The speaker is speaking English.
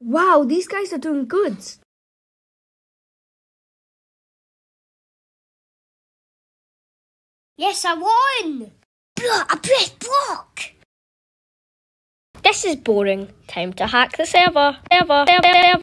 Wow, these guys are doing good. Yes, I won! Blah, I pressed block! This is boring. Time to hack the server. Server. Server. server.